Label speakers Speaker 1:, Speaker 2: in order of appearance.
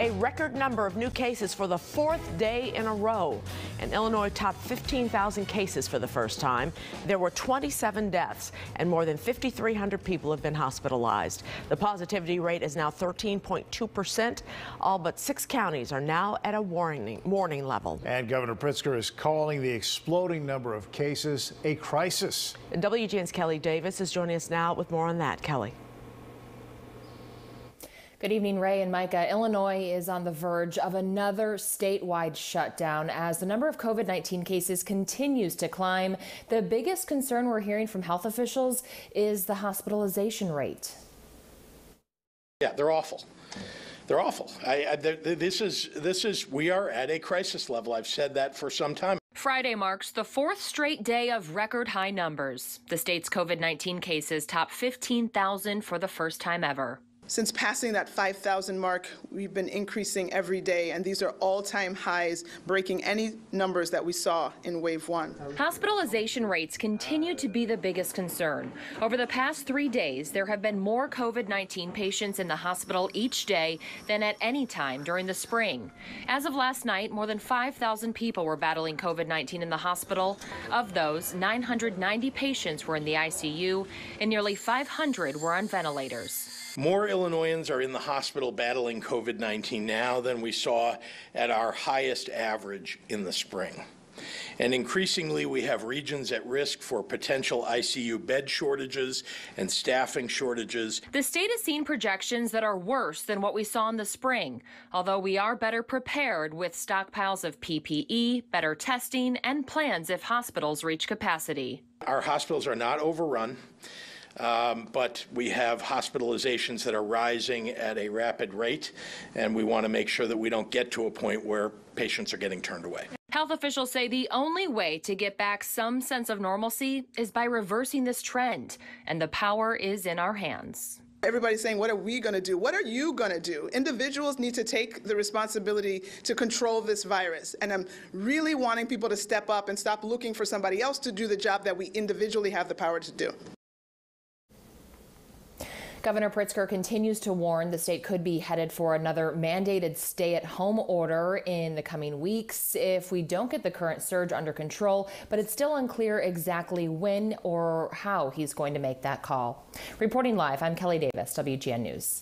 Speaker 1: A record number of new cases for the fourth day in a row. And Illinois topped 15,000 cases for the first time. There were 27 deaths, and more than 5,300 people have been hospitalized. The positivity rate is now 13.2%. All but six counties are now at a warning, warning level.
Speaker 2: And Governor Pritzker is calling the exploding number of cases a crisis.
Speaker 1: WGN's Kelly Davis is joining us now with more on that. Kelly.
Speaker 3: Good evening, Ray and Micah. Illinois is on the verge of another statewide shutdown as the number of COVID 19 cases continues to climb. The biggest concern we're hearing from health officials is the hospitalization rate.
Speaker 4: Yeah, they're awful. They're awful. I, I, this is this is we are at a crisis level. I've said that for some time.
Speaker 3: Friday marks the fourth straight day of record high numbers. The state's COVID 19 cases top 15,000 for the first time ever.
Speaker 5: Since passing that 5,000 mark, we've been increasing every day, and these are all-time highs, breaking any numbers that we saw in wave one.
Speaker 3: Hospitalization rates continue to be the biggest concern. Over the past three days, there have been more COVID-19 patients in the hospital each day than at any time during the spring. As of last night, more than 5,000 people were battling COVID-19 in the hospital. Of those, 990 patients were in the ICU, and nearly 500 were on ventilators.
Speaker 4: More Illinoisans are in the hospital battling COVID 19 now than we saw at our highest average in the spring. And increasingly, we have regions at risk for potential ICU bed shortages and staffing shortages.
Speaker 3: The state has seen projections that are worse than what we saw in the spring, although we are better prepared with stockpiles of PPE, better testing, and plans if hospitals reach capacity.
Speaker 4: Our hospitals are not overrun. Um, but we have hospitalizations that are rising at a rapid rate, and we want to make sure that we don't get to a point where patients are getting turned away.
Speaker 3: Health officials say the only way to get back some sense of normalcy is by reversing this trend, and the power is in our hands.
Speaker 5: Everybody's saying, What are we going to do? What are you going to do? Individuals need to take the responsibility to control this virus. And I'm really wanting people to step up and stop looking for somebody else to do the job that we individually have the power to do.
Speaker 3: Governor Pritzker continues to warn the state could be headed for another mandated stay at home order in the coming weeks if we don't get the current surge under control, but it's still unclear exactly when or how he's going to make that call. Reporting live, I'm Kelly Davis, WGN News.